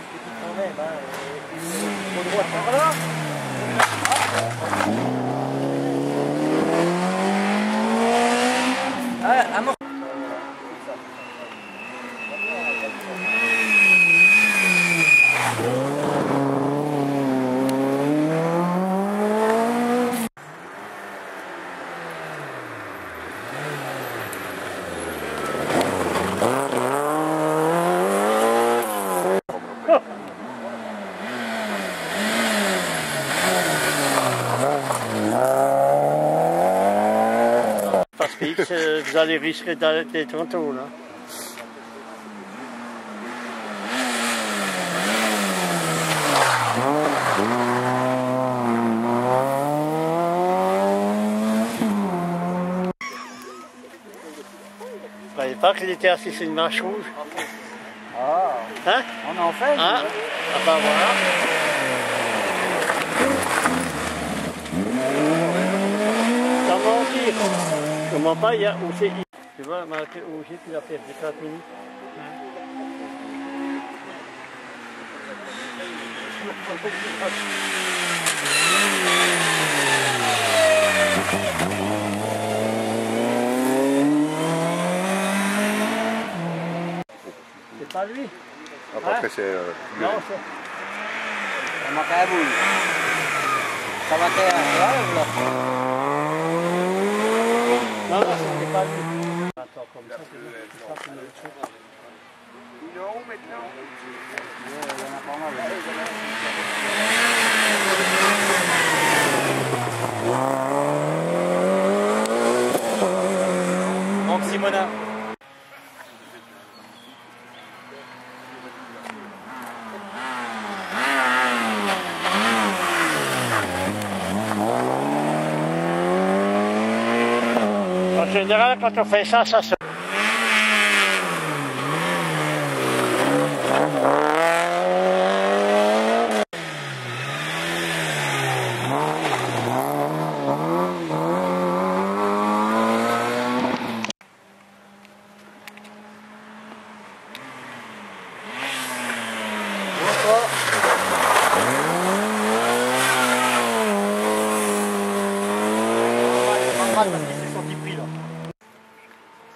Gracias. Vous allez risquer d'arrêter tantôt là. Vous croyez pas qu'il était assis sur une marche rouge? Ah, Hein? On en fait Hein? Ah bah voilà. Pas, il y a c'est Tu vois, marqué où j'ai puis la perdu 4 minutes. C'est pas lui Après, c'est. euh, Non, c'est... Ça manque à boule. Ça manque à là. Non, non, c'est pas lui. Attends, comme ça, c'est bon. C'est ça, c'est le truc. Manque Simona. En général, quand on fait ça, ça se...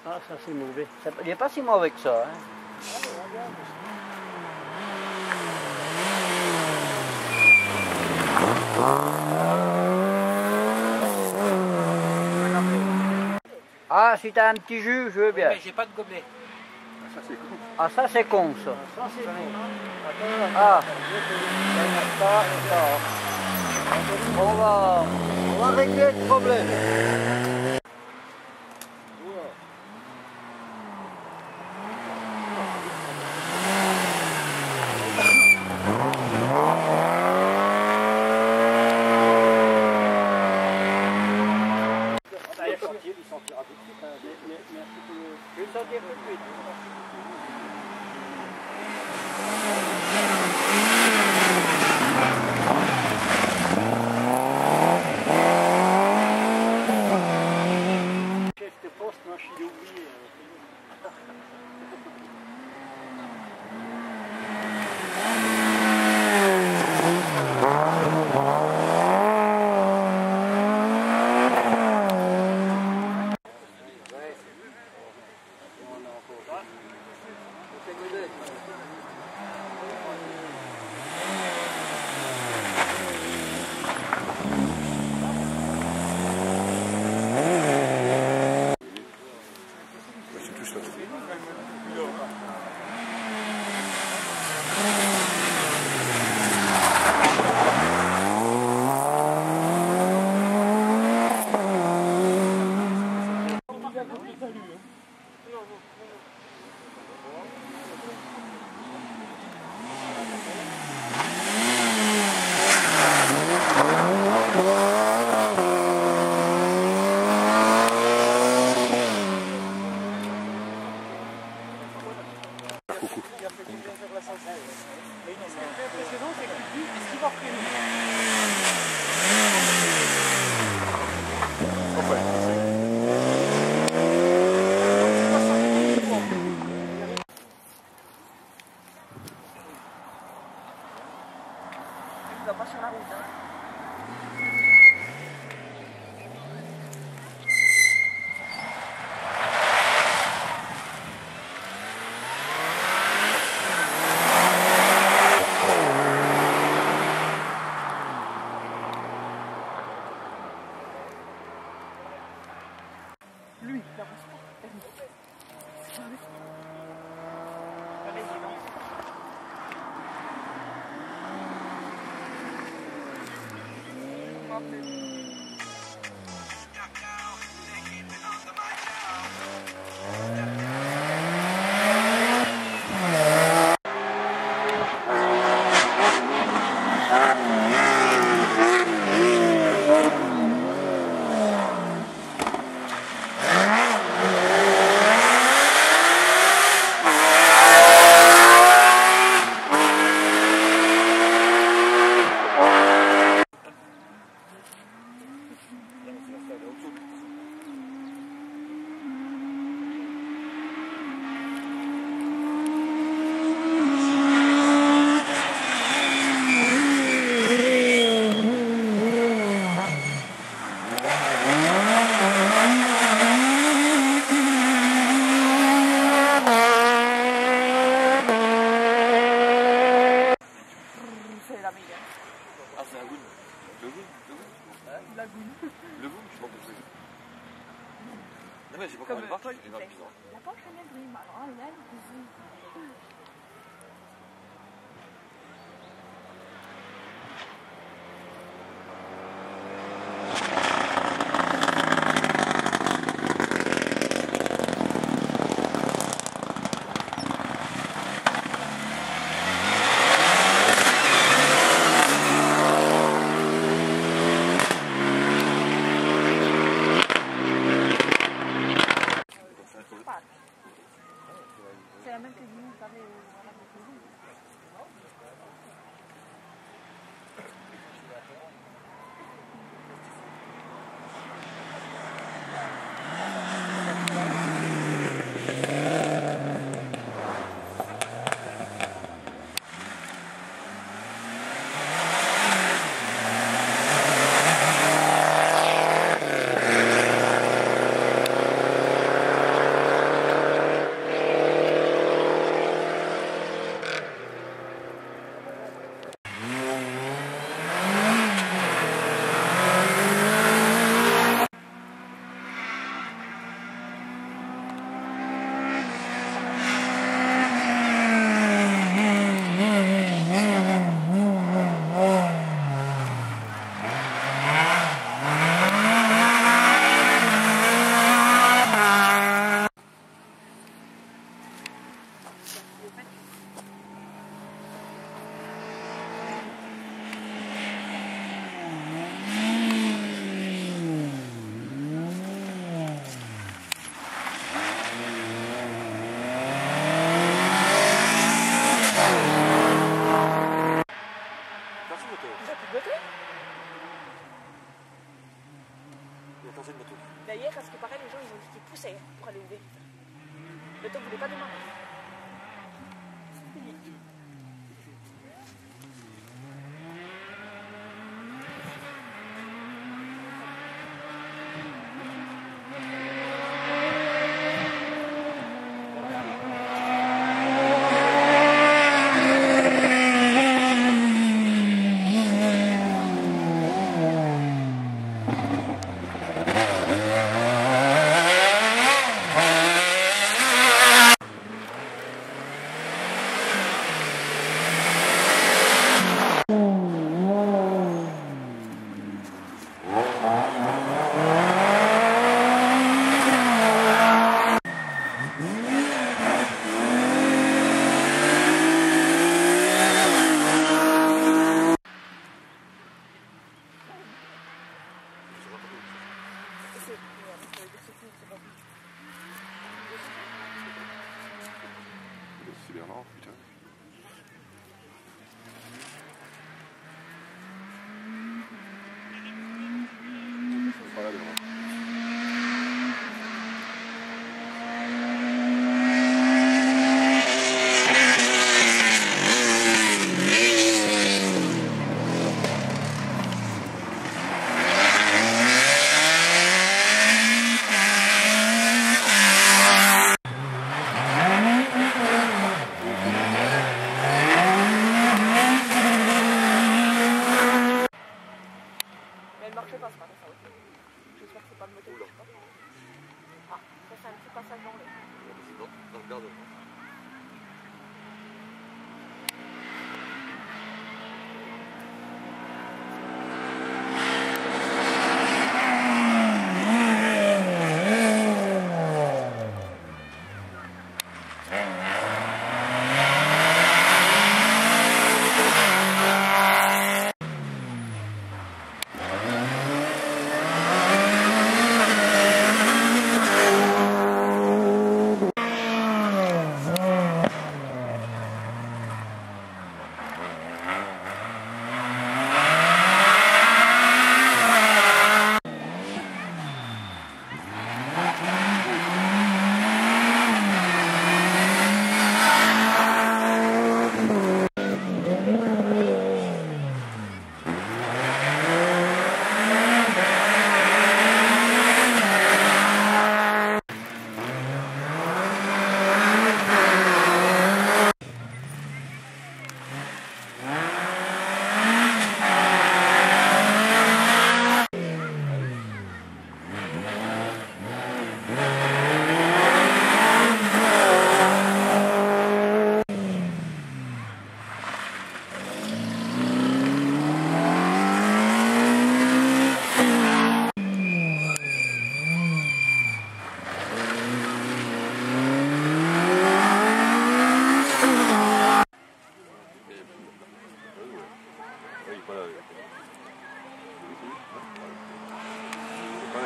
Ah, ça c'est mauvais. Il n'est pas si mauvais que ça. Hein. Ah, si t'as un petit jus, je veux bien. Mais j'ai pas de gobelet. Ah, ça c'est con ça. Ah, ça, ça. On va, on va régler le problème.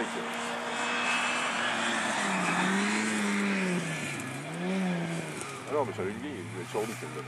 Pas là, ici. Ah mais ça a une ligne, elle est sur nous, celle-là.